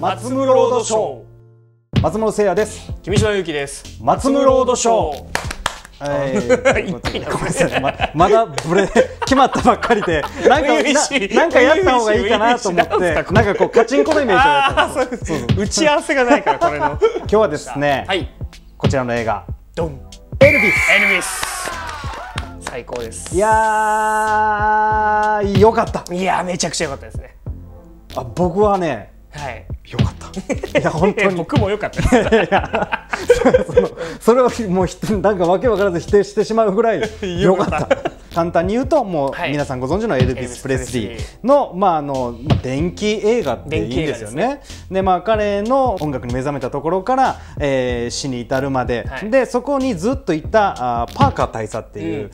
松村ロードショー。松室聖也です。君島由紀です。松村ロードショー。えー、ごめんなさいままだブレ決まったばっかりで。なんかななんかやった方がいいかなと思ってなんかこうカチンコのイメージをやったそうそうそう。打ち合わせがないからこれの。今日はですね、はい。こちらの映画。ドン。エルビス。エルビス。最高です。いやーよかった。いやめちゃくちゃ良かったですね。あ僕はねはいよかった。いや本当に。僕も良かった。いやそれをもうひなんかわけわからず否定してしまうぐらい よかった。簡単に言うともうはい。皆さんご存知のエルビス・プレスリーの,、まああのまあ、電気映画っていいんですよね。でまあ彼の音楽に目覚めたところから、えー死に至るまで、はい。でそこにずっといたあーパーカー大佐っていう、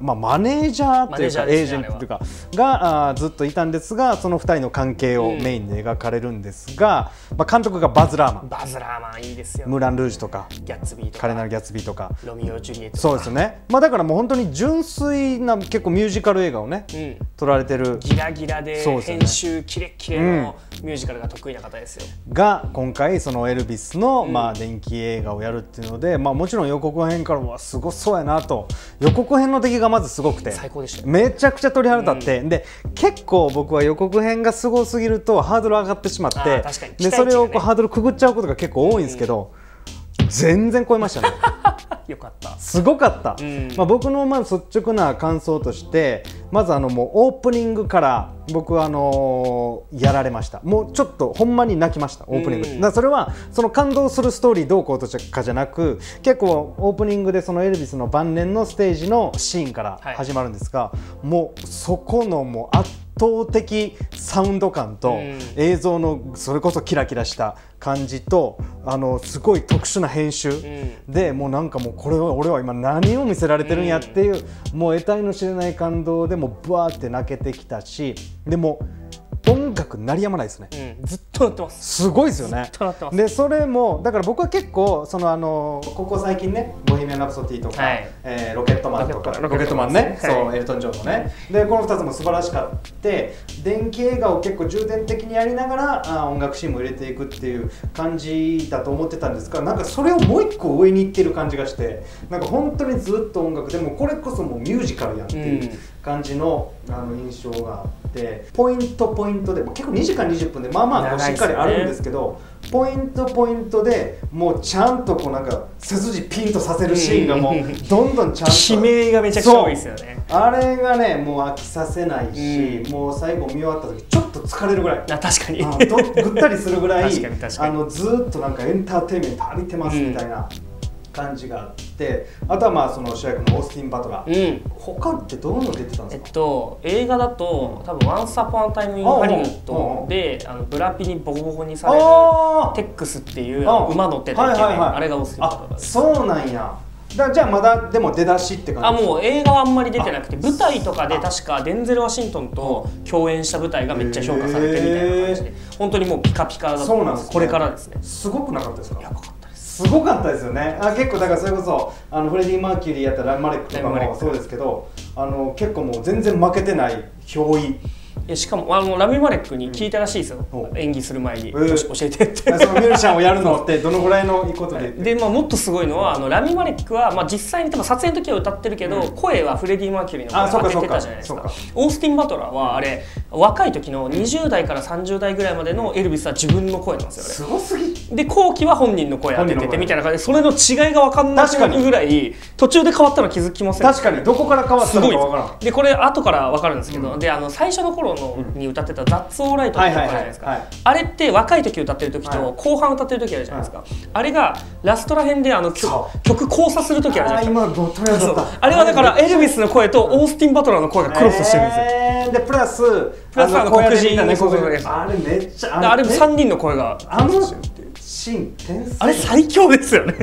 まあ、マネージャーというか、エージェントというかがあーずっといたんですがその2人の関係をメインで描かれるんですが、まあ、監督がバズ・ラーマン。バズラーマンいいですよムーラン・ルージュとかギャッツビーとか。カレナル・ギャッツビーとか。ロミオ・ジュリエットそうですよね、まあ、だからもう本当に純粋な結構ミュージカル映画をね、うん。撮られてる。ギラギラで編集キレッキレのミュージカルが得意な方ですよ。が今回そのエルビスの、まあ電気映画をやるっていうので、まあ、もちろん予告編からはすごそうやなと。予告編の出来がまずすごくて最高でしたよ。めちゃくちゃ鳥肌立って、で結構僕は予告編がすごすぎるとハードル上がってしまって。あー確かに。期でそれをこうハードルくぐっちゃうことが結構多いんですけど、全然超えましたね。よかった。すごかった、ん。まあ、僕のまず率直な感想としてまずあのもうオープニングから僕はあのーやられました。もうちょっとほんまに泣きましたオープニング、うんだそれはその感動するストーリーどうこうとかじゃなく結構オープニングでそのエルビスの晩年のステージのシーンからはい。始まるんですが、もうそこのもう圧倒的サウンド感とうん。映像のそれこそキラキラした感じとあのすごい特殊な編集、ん。でもうなんかもうこれは俺は今何を見せられてるんやっていう、もう得体の知れない感動でもうブワーって泣けてきたしでも音楽鳴りやまないですね。うん。ずっとなってます。すごいですよね。でそれもだから僕は結構そのあのここ最近ね「ボヘミアン・ラプソディ」とか、はい。えーロケットマン」とかロケットマン。ね、はいそうエルトン・ジョンのね。でこの2つも素晴らしかって電気映画を結構重点的にやりながらあ音楽シーンも入れていくっていう感じだと思ってたんですがなんかそれをもう一個上に行ってる感じがしてなんか本当にずっと音楽。でもこれこそもうミュージカルやんっていううん。感じのあの印象があってポイントポイントで結構2時間20分でまあまあしっかりあるんですけどポイントポイントでもうちゃんとこうなんか背筋ピンとさせるシーンがもうどんどんちゃんと。悲鳴がめちゃくちゃ多いですよね。あれがねもう飽きさせないし、うん。もう最後見終わった時ちょっと疲れるぐらい。あ確かに。ぐったりするぐらい あのずーっとなんかエンターテインメント浴びてますみたいな感じがあって、あとはまあその主役のオースティン・バトラー、うん。他ってどういうの出てたんでえっすか、と映画だと多分「Once Upon a Time in ああ Hollywood」であのブラピにボコボコにされるテックスっていうあ馬乗ってたイケメン、はいはいはい。あれがオースティン・バトラーあですそうなんや。だじゃあまだでも出だしって感じあもう映画はあんまり出てなくてあ舞台とかで確かデンゼル・ワシントンと共演した舞台がめっちゃ評価されてみたいな感じで本当にもうピカピカだとそうなんです、ね、これからですね。すごくなかったですか？やばかった。ですすごかったですよね。あ結構だからそれこそあのフレディ・マーキュリーやったライム・マレックとかもそうですけどあの結構もう全然負けてない憑依。えしかもあのラミ・マレックに聞いたらしいですよ、お演技する前に、え。ー教えてって。そのミュージシャンをやるのってどのぐらいのことで？で、まあ、もっとすごいのはあのラミ・マレックは、まあ、実際に多分撮影の時は歌ってるけど、うん。声はフレディ・マーキュリーの声当ててたじゃないですか。オースティン・バトラーはあれ若い時の20代から30代ぐらいまでのエルビスは自分の声なんですよすごすぎ。で後期は本人の声当てててみたいな感じでそれの違いが分かんなく確かに。なるぐらい途中で変わったの気づきません確かに。どこから変わったのかわからん。でこれ後から分かるんですけど、うん。であの最初の頃のに歌ってた「ザッツ・オーライト」って曲あるじゃないですか、あれって若い時歌ってる時はい。と後半歌ってる時あるじゃないですか、あれがラストら辺であの曲そ曲交差する時あるじゃないですか。あれはだからエルビスの声とオースティン・バトラーの声がクロスしてるんですよ、えーでプラスプラスあの黒人ねそうそうそうそうあれめっちゃであれもね3人の声があのシーン天才あれ最強ですよね。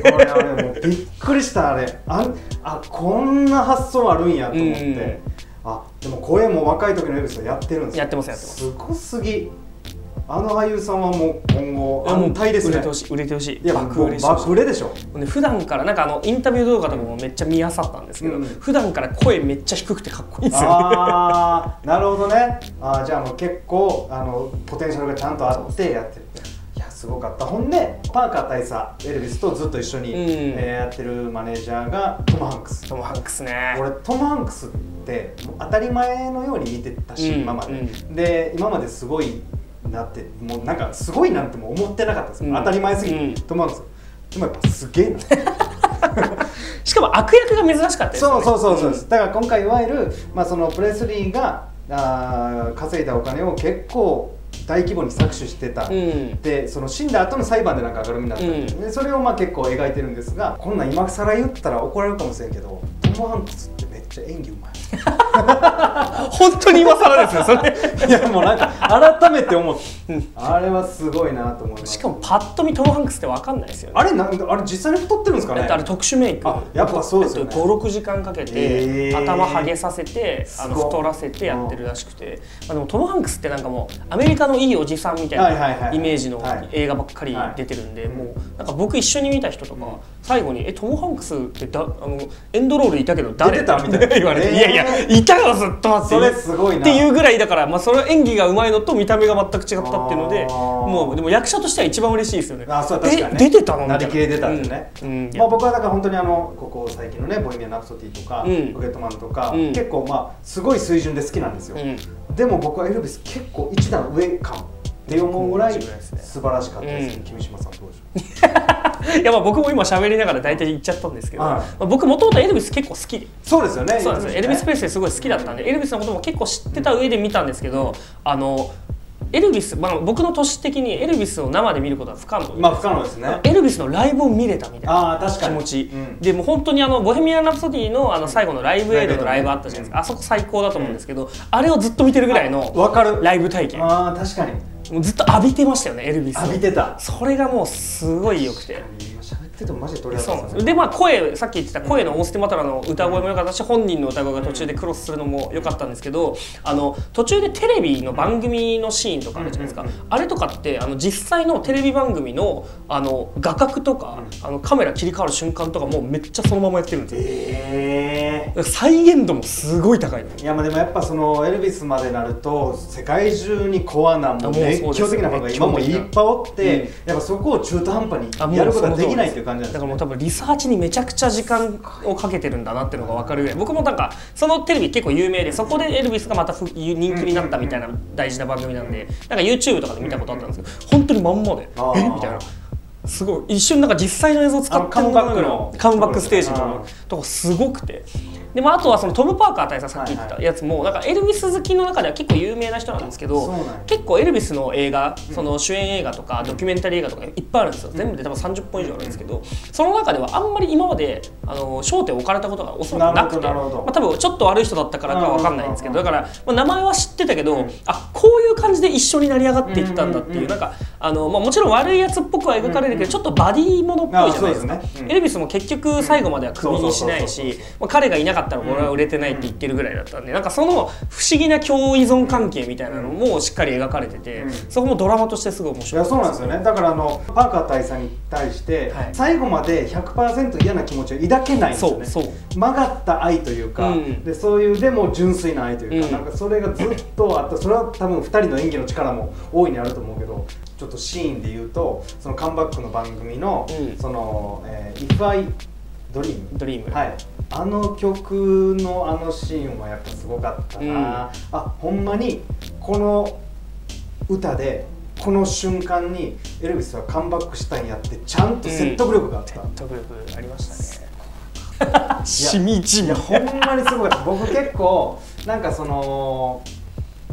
びっくりしたあれ。ああこんな発想あるんやと思って、うんあでも声も若い時のエルビスはやってるんですよやってますやってます。すごすぎ。あの俳優さんはもう今後安泰ですね。売れてほしい売れてほしい。いや爆売れでしょ。ね、普段からなんかあのインタビュー動画とかもめっちゃ見あさったんですけど、うん普段から声めっちゃ低くてかっこいいんですよね。ああなるほどね。あーじゃあもう結構あのポテンシャルがちゃんとあってやってるすごかった。ほんでパーカー大佐エルビスとずっと一緒に、うん。えーやってるマネージャーがトム・ハンクス。トム・ハンクスね。俺トム・ハンクスって当たり前のように見てたし、うん今まで、うん。で今まですごいなってもうなんかすごいなんても思ってなかったですよ、うん。当たり前すぎて、うん。トム・ハンクス。でもやっぱすげえな。しかも悪役が珍しかったですよね。そうそうそうそうです、だから今回いわゆる、まあ、そのプレスリーがあー稼いだお金を結構大規模に搾取してた、うん。でその死んだ後の裁判でなんか明るみになった、う。ん。でそれをまあ結構描いてるんですがこんなん今更言ったら怒られるかもしれんけどトム・ハンクスってめっちゃ演技うまい。本当に今更ですねそれ。いやもうなんか改めて思った、あれはすごいなと思います。しかもパッと見トム・ハンクスって分かんないですよね。あれなんあれ実際に太ってるんですかね？えっとあれ特殊メイク。あやっぱそうですよね。えっと56時間かけて、頭ハゲさせてあの太らせてやってるらしくて、まあ、でもトム・ハンクスってなんかもうアメリカのいいおじさんみたいはいはいはいはない。イメージのはい。映画ばっかり出てるんで、もうなんか僕一緒に見た人とか、最後に「えトム・ハンクスってだあのエンドロールいたけど誰?」みたいな言われて「えーいやいやいたよずっと」ってそれすごいな。っていうぐらいだから、まあ、それ演技がうまいのと見た目が全く違ったっていうのでもうでも役者としては一番嬉しいですよね。あそう確かにね。え出てたのななりきれ出たってね、うん。うんまあ、僕はだから本当にあのここ最近のね「ボヘミアン・ラプソディ」とか「うん。ロケットマン」とか、うん。結構まあすごい水準で好きなんですよ、うん。でも僕はエルビス結構一段上かもって思うぐらい素晴らしかったです、うん。君島さんどうでしょう？いやまあ僕も今喋りながら大体言っちゃったんですけど、はい。まあ、僕もともとエルビス結構好きで。そうですよね。そうですよ。エルビス・プレススリーすごい好きだったんでエルビスのことも結構知ってた上で見たんですけどあのエルビス、まあ、僕の年的にエルビスを生で見ることは不可能でまあ不可能ですね。エルビスのライブを見れたみたいなああ確かに。気持ち、うん。でもう本当にあのボヘミアン・ラプソディのあの最後のライブエイドのライブあったじゃないですか、うんあそこ最高だと思うんですけど、あれをずっと見てるぐらいのわかる。ライブ体験。もああ確かに。うずっと浴びてましたよねエルビスを。浴びてた。それがもうすごい良くてっててもマジで鳥そうなんですよねでまあ声さっき言ってた声のオースティン・バトラーの歌声も良かったし本人の歌声が途中でクロスするのも良かったんですけどあの途中でテレビの番組のシーンとかあるじゃないですか、あれとかってあの実際のテレビ番組のあの画角とか、あのカメラ切り替わる瞬間とかもめっちゃそのままやってるんですよ。ええだから再現度もすごい高いのいやまあでもやっぱそのエルビスまでなると世界中にコアなもう熱狂的なファンが今もいっぱいおって、うん。やっぱそこを中途半端にやることができないっていう感じなんですよ、ね、だからもう多分リサーチにめちゃくちゃ時間をかけてるんだなっていうのが分かるぐらい。僕もなんかそのテレビ結構有名でそこでエルビスがまたふ人気になったみたいな大事な番組なんでなんか YouTube とかで見たことあったんですけど本当にまんまで。え？みたいな。すごい。一瞬なんか実際の映像使ってるのかなぐらいあの。カムバックステージあのーとかすごくてでもあとはそのトム・パーカー大佐さっき言ったやつもなんかエルビス好きの中では結構有名な人なんですけど結構エルビスの映画その主演映画とかドキュメンタリー映画とかいっぱいあるんですよ。全部で多分30本以上あるんですけどその中ではあんまり今まであの焦点を置かれたことがおそらくなくてまあ、多分ちょっと悪い人だったからかは分かんないんですけどだから、まあ、名前は知ってたけど、うん。あこういう感じで一緒に成り上がっていったんだっていう,、なんかあの、まあ、もちろん悪いやつっぽくは描かれるけど、ちょっとバディものっぽいじゃないですか。エルビスも結局最後まではクビにしないしまあ彼がいなかったら俺は売れてないって言ってるぐらいだったんでなんかその不思議な共依存関係みたいなのもしっかり描かれてて、うん。そこもドラマとしてすごい面い白い。やそうなんですよね。だからあのパーカー大佐に対して、はい。最後まで100%嫌な気持ちを抱けないんですよね。そうそう。曲がった愛というか、うんでそういうでも純粋な愛というか、うん。なんかそれがずっとあった。それは多分2人の演技の力も大いにあると思うけどちょっとシーンで言うとそのカムバックの番組の、うん。その、えー「If I Dream」ドリーム、はい、あの曲のあのシーンはやっぱすごかったな、あほんまにこの歌でこの瞬間にエルビスはカムバックしたんやってちゃんと説得力があった、説得力ありましたね。しみじみ。いやほんまにすごかった。僕結構なんかその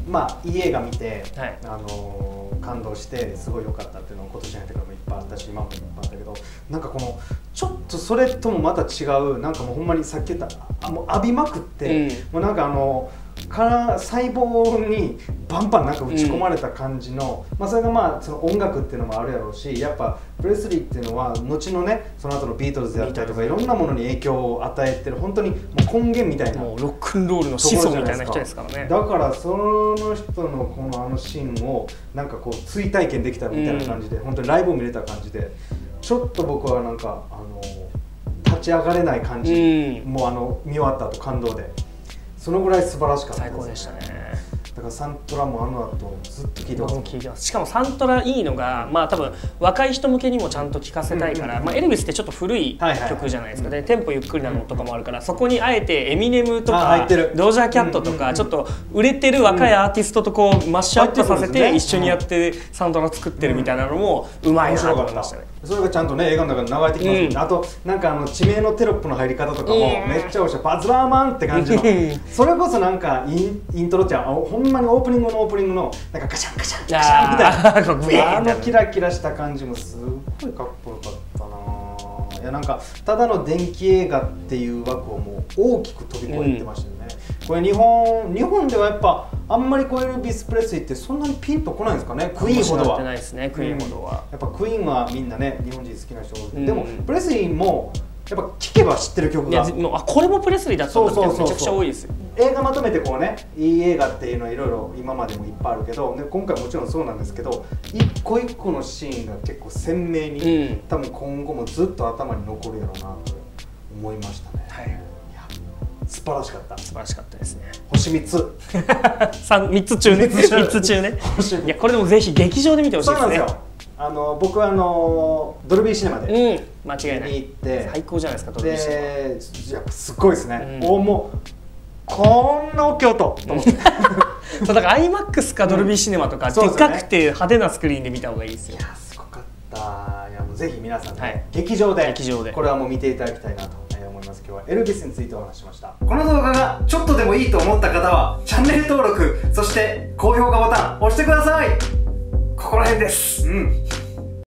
まあいい映画見て、はい。あの感動してすごい良かったっていうのを今年のやってからもいっぱいあったし今もいっぱいあったけどなんかこのちょっとそれともまた違うなんかもうほんまにさっき言ったあもう浴びまくって、うん。もうなんかあのから細胞にバンバンなんか打ち込まれた感じの、まあ、それがまあその音楽っていうのもあるやろうしやっぱプレスリーっていうのは後のねその後のビートルズであったりとかいろんなものに影響を与えてる本当にもう根源みたいなもうロックンロールの始祖みたいな人ですからね。だからその人のこのあのシーンをなんかこう追体験できたみたいな感じで、本当にライブを見れた感じでちょっと僕はなんかあの立ち上がれない感じ、うんもうあの見終わった後感動でそのぐらい素晴らしかった最高でしたねだからサントラもあの後ずっと聴いてます。聞いてます。しかもサントラいいのがまあ多分若い人向けにもちゃんと聴かせたいから、まあ、エルビスってちょっと古い曲じゃないですか。でテンポゆっくりなのとかもあるからそこにあえてエミネムとあか入ってる。ドージャーキャットとかちょっと売れてる若いアーティストとこうマッシュアップさせて一緒にやってサントラ作ってるみたいなのもうまいなと思いましたね。それがちゃんとね映画の中に流れてきますうん。あとなんかあの地名のテロップの入り方とかもうん。めっちゃおしゃれバズラーマンって感じの。うん。それこそなんかインイントロちゃん。あほんまにオープニングのオープニングのなんかガシャンガシャンガシャンみたいな。あのキラキラした感じもすっごいかっこよかったな。いやなんかただの電気映画っていう枠をもう大きく飛び越えてましたよね、これ日本日本ではやっぱあんまりこうエルビス・プレスリーってそんなにピンとこないんですかね？クイーンほどは。ってないですねクイーンほどは。やっぱクイーンはみんなね日本人好きな人多い、うん。でもプレスリーもやっぱ聴けば知ってる曲いやがもうあこれもプレスリーだったんだってそうそうそうそうめちゃくちゃ多いですよ。映画まとめてこうねいい映画っていうのはいろいろ今までもいっぱいあるけどで今回もちろんそうなんですけど一個一個のシーンが結構鮮明に、うん。多分今後もずっと頭に残るやろうなと思いましたね、はい素晴らしかった。素晴らしかったですね。星3つ。三三つ中ね。三つ中。ね。星いやこれでもぜひ劇場で見てほしいですね。そうなんですよ。あの僕はあのドルビーシネマでうん。間違いな見に行いって、最高じゃないですかドルビーシネでやっぱすっごいですね、うん。おもうこんな大きい音と思って。マ そうだから IMAX かドルビーシネマとか、そうですよね。でかくて派手なスクリーンで見た方がいいですよ。いやすごかった。いやもうぜひ皆さんね、はい。劇場で。劇場で。これはもう見ていただきたいなとはエルビスについてお話しました。この動画がちょっとでもいいと思った方はチャンネル登録そして高評価ボタン押してください。ここら辺です。うん。